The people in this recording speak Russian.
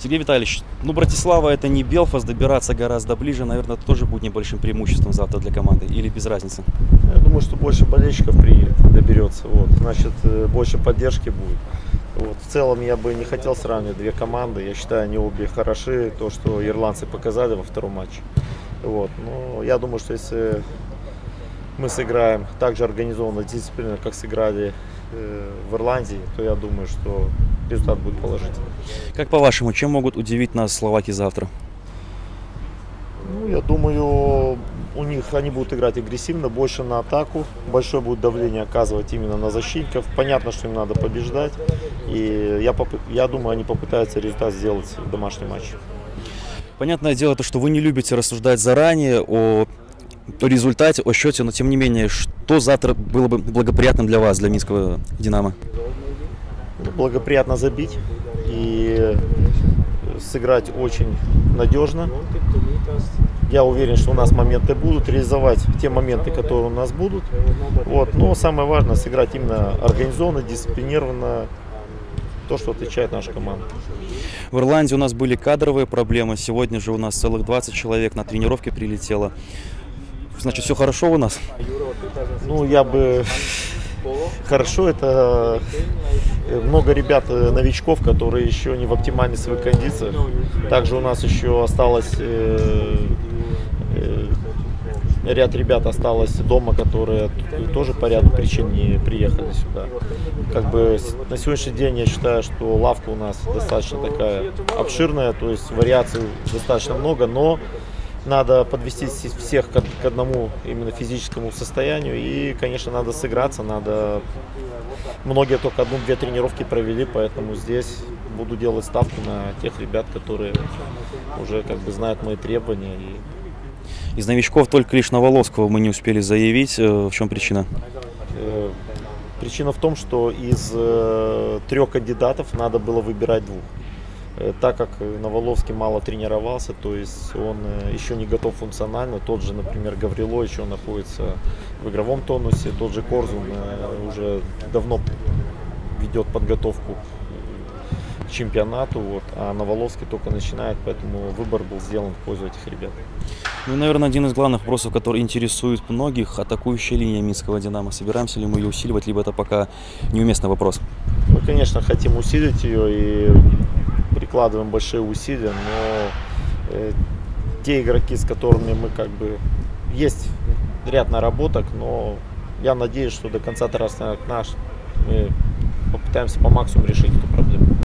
Сергей Витальевич, ну Братислава это не Белфас, добираться гораздо ближе, наверное, тоже будет небольшим преимуществом завтра для команды или без разницы? Я думаю, что больше болельщиков приедет, доберется. Вот. Значит, э, больше поддержки будет. Вот. В целом я бы не хотел сравнивать две команды. Я считаю, они обе хороши. То, что ирландцы показали во втором матче. Вот. Но я думаю, что если мы сыграем так же организованно, дисциплинированно, как сыграли э, в Ирландии, то я думаю, что результат будет положительный. Как по-вашему, чем могут удивить нас словаки завтра? Ну, я думаю, у них они будут играть агрессивно, больше на атаку, большое будет давление оказывать именно на защитников. Понятно, что им надо побеждать, и я, поп- я думаю, они попытаются результат сделать в домашнем матче. Понятное дело, то, что вы не любите рассуждать заранее о, о результате, о счете, но тем не менее, что завтра было бы благоприятным для вас, для Минского Динамо? Благоприятно забить и сыграть очень надежно. Я уверен, что у нас моменты будут, реализовать те моменты, которые у нас будут. Вот. Но самое важное сыграть именно организованно, дисциплинированно, то, что отличает нашу команду. В Ирландии у нас были кадровые проблемы, сегодня же у нас целых 20 человек на тренировке прилетело. Значит, все хорошо у нас? Ну, я бы... Хорошо, это э, много ребят, э, новичков, которые еще не в оптимальной своих кондициях. Также у нас еще осталось э, ряд ребят осталось дома, которые тоже по ряду причин не приехали сюда. Как бы на сегодняшний день я считаю, что лавка у нас достаточно такая обширная, то есть вариаций достаточно много, но надо подвести всех к, одному именно физическому состоянию и, конечно, надо сыграться, надо... Многие только одну-две тренировки провели, поэтому здесь буду делать ставку на тех ребят, которые уже как бы знают мои требования и Из новичков только лишь Новолоцкого мы не успели заявить. Э, В чем причина? Э, Причина в том, что из э, трех кандидатов надо было выбирать двух. Э, Так как Новоловский мало тренировался, то есть он э, еще не готов функционально. Тот же, например, Гаврило еще находится в игровом тонусе, тот же Корзун э, уже давно ведет подготовку к чемпионату, вот, а Новоловский только начинает, поэтому выбор был сделан в пользу этих ребят. Ну, и, наверное, один из главных вопросов, который интересует многих, атакующая линия Минского Динамо. Собираемся ли мы ее усиливать, либо это пока неуместный вопрос? Мы, конечно, хотим усилить ее и прикладываем большие усилия, но э, те игроки, с которыми мы как бы есть ряд наработок, но я надеюсь, что до конца трансферных наш мы попытаемся по максимуму решить эту проблему.